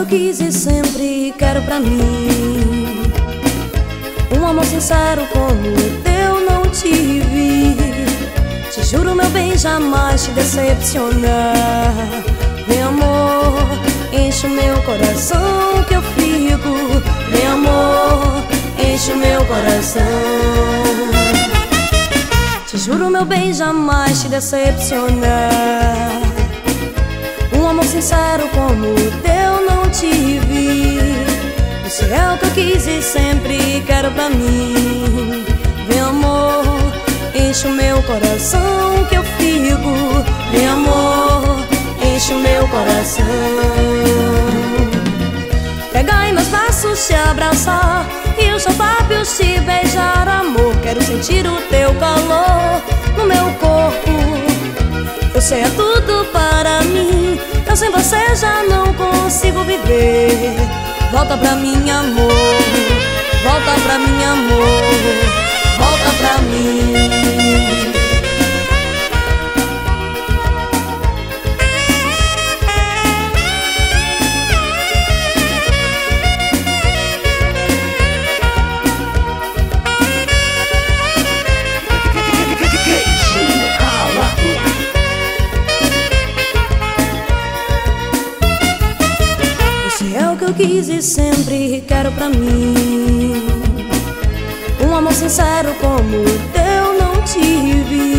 quis e sempre quero pra mim. Um amor sincero como o teu não tive. Te juro, meu bem, jamais te decepcionar. Vem, amor, enche o meu coração que eu fico. Vem, amor, enche o meu coração. Te juro, meu bem, jamais te decepcionar. Um amor sincero como o teu sempre quero pra mim. Vem amor, enche o meu coração que eu fico. Vem amor, enche o meu coração. Pega em meus braços, te abraçar E os seus lábios te beijar. Amor, quero sentir o teu calor no meu corpo. Você é tudo para mim. Eu sem você já não consigo viver. Volta pra mim, amor eu quis e sempre quero pra mim. Um amor sincero como o teu não tive.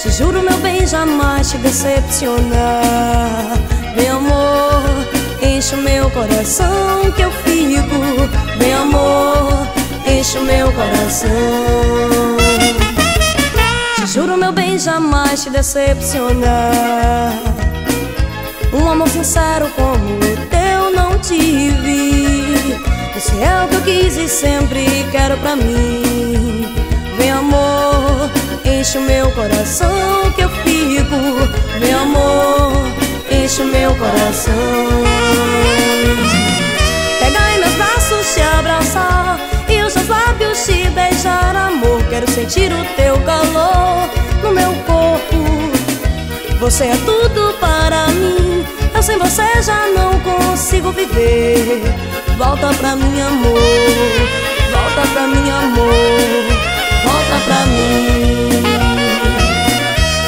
Te juro, meu bem, jamais te decepcionar. Vem amor, enche o meu coração que eu fico. Vem amor, enche o meu coração. Te juro, meu bem, jamais te decepcionar. Um amor sincero como o teu tive. Você é o que eu quis e sempre quero pra mim. Vem amor, enche o meu coração que eu fico. Vem amor, enche o meu coração. Pega em meus braços, te abraçar E os seus lábios te beijar Amor, quero sentir o teu calor no meu corpo. Você é tudo sem você já não consigo viver. Volta pra mim, amor. Volta pra mim, amor. Volta pra mim.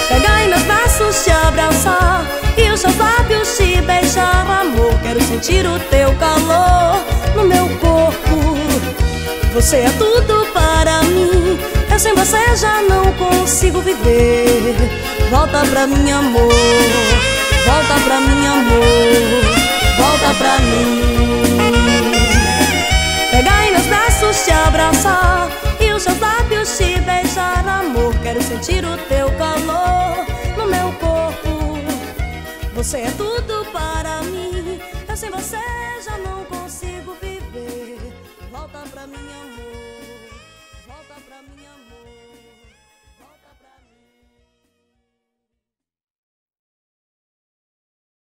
Pegar em meus braços, te abraçar E os seus lábios te beijar Amor, quero sentir o teu calor no meu corpo. Você é tudo para mim. Eu sem você já não consigo viver. Volta pra mim, amor Volta pra mim, amor. Volta pra mim. Pegar em meus braços, te abraçar. E os seus lábios te beijar Amor, quero sentir o teu calor No meu corpo. Você é tudo